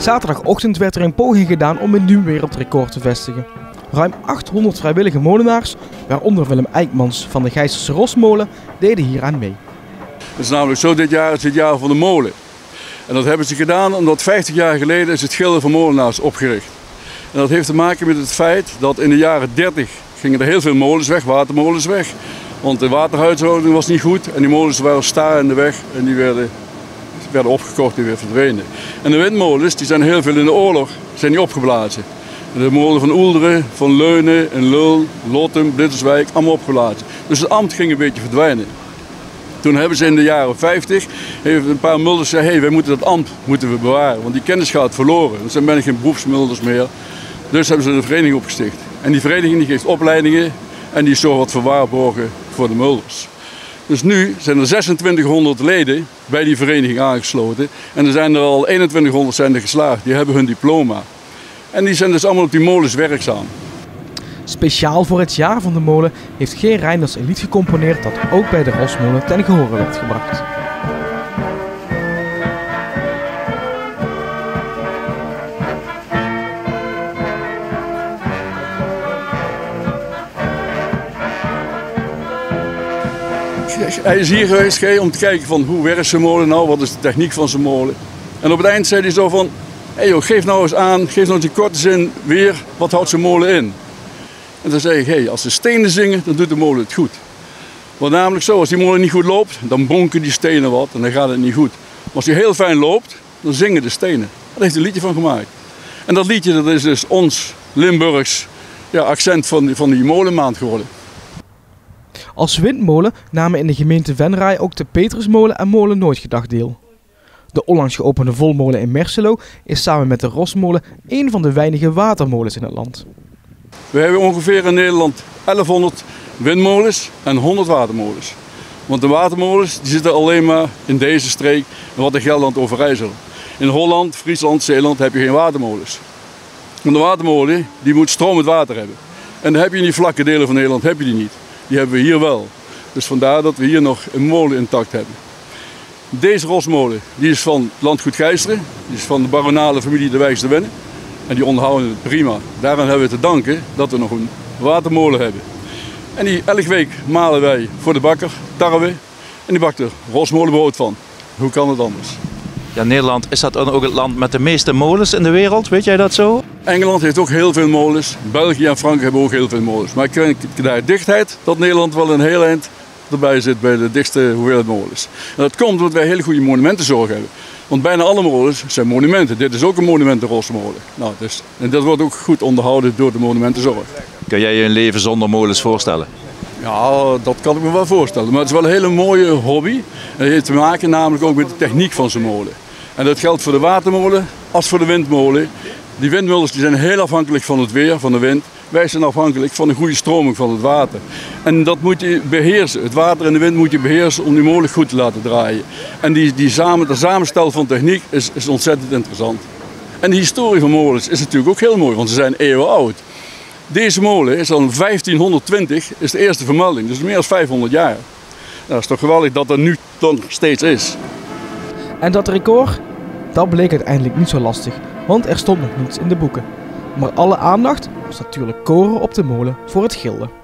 Zaterdagochtend werd er een poging gedaan om een nieuw wereldrecord te vestigen. Ruim 800 vrijwillige molenaars, waaronder Willem Eijkmans van de Gijsterse Rosmolen, deden hieraan mee. Het is namelijk zo, dit jaar is het jaar van de molen. En dat hebben ze gedaan omdat 50 jaar geleden is het Gilde van Molenaars opgericht. En dat heeft te maken met het feit dat in de jaren 30 gingen er heel veel molens weg, watermolens weg. Want de waterhuishouding was niet goed en die molens waren staar in de weg en die werden, werden opgekocht en weer verdwenen. En de windmolens die zijn heel veel in de oorlog zijn die opgeblazen. De molen van Oelderen, van Leunen, en Lul, Lottum, Blitterswijk, allemaal opgeblazen. Dus het ambt ging een beetje verdwijnen. Toen hebben ze in de jaren 50 heeft een paar mulders gezegd, hey, wij moeten dat ambt moeten we bewaren, want die kennis gaat verloren. Er zijn bijna geen beroepsmulders meer. Dus hebben ze een vereniging opgesticht. En die vereniging die geeft opleidingen en die zorgt wat verwaarborgen voor de mulders. Dus nu zijn er 2600 leden bij die vereniging aangesloten. En er zijn er al 2100 zijn er geslaagd, die hebben hun diploma. En die zijn dus allemaal op die molens werkzaam. Speciaal voor het jaar van de molen heeft G. Reinders een lied gecomponeerd dat ook bij de Rosmolen ten gehore werd gebracht. Hij is hier geweest om te kijken van hoe werkt zijn molen nou, wat is de techniek van zijn molen. En op het eind zei hij zo van, hey joh, geef nou eens aan, geef nou eens in korte zin weer, wat houdt zijn molen in? En dan zei ik, hey, als de stenen zingen, dan doet de molen het goed. Want namelijk zo, als die molen niet goed loopt, dan bonken die stenen wat en dan gaat het niet goed. Maar als die heel fijn loopt, dan zingen de stenen. Daar heeft hij een liedje van gemaakt. En dat liedje dat is dus ons Limburgs ja, accent van van die molenmaand geworden. Als windmolen namen in de gemeente Venray ook de Petrusmolen en Molen Nooitgedacht deel. De onlangs geopende volmolen in Merselo is samen met de Rosmolen een van de weinige watermolens in het land. We hebben ongeveer in Nederland 1100 windmolens en 100 watermolens. Want de watermolens die zitten alleen maar in deze streek wat in Gelderland Overijssel. In Holland, Friesland, Zeeland heb je geen watermolens. Want de watermolen die moet stromend water hebben. En dan heb je in die vlakke delen van Nederland heb je die niet. Die hebben we hier wel. Dus vandaar dat we hier nog een molen intact hebben. Deze rosmolen die is van landgoed Gijsteren. Die is van de baronale familie de Wijs de Wenne. En die onderhouden het prima. Daaraan hebben we te danken dat we nog een watermolen hebben. En die elke week malen wij voor de bakker tarwe. En die bakt er rosmolenbrood van. Hoe kan het anders? Ja, Nederland is dat ook het land met de meeste molens in de wereld? Weet jij dat zo? Engeland heeft ook heel veel molens. België en Frankrijk hebben ook heel veel molens. Maar ik denk de dichtheid dat Nederland wel een heel eind erbij zit bij de dichtste hoeveelheid molens. En dat komt omdat wij hele goede monumentenzorg hebben. Want bijna alle molens zijn monumenten. Dit is ook een monumentenrosmolen. Nou, dus, en dat wordt ook goed onderhouden door de monumentenzorg. Kun jij je een leven zonder molens voorstellen? Ja, dat kan ik me wel voorstellen. Maar het is wel een hele mooie hobby. Dat heeft te maken namelijk ook met de techniek van zijn molen. En dat geldt voor de watermolen als voor de windmolen. Die windmolens die zijn heel afhankelijk van het weer, van de wind. Wij zijn afhankelijk van een goede stroming van het water. En dat moet je beheersen. Het water en de wind moet je beheersen om die molen goed te laten draaien. En die, die samen, de samenstel van techniek is, is ontzettend interessant. En de historie van molens is natuurlijk ook heel mooi, want ze zijn eeuwen oud. Deze molen is al 1520, is de eerste vermelding, dus meer dan 500 jaar. Nou, dat is toch geweldig dat er nu dan steeds is. En dat record, dat bleek uiteindelijk niet zo lastig, want er stond nog niets in de boeken. Maar alle aandacht was natuurlijk koren op de molen voor het gilde.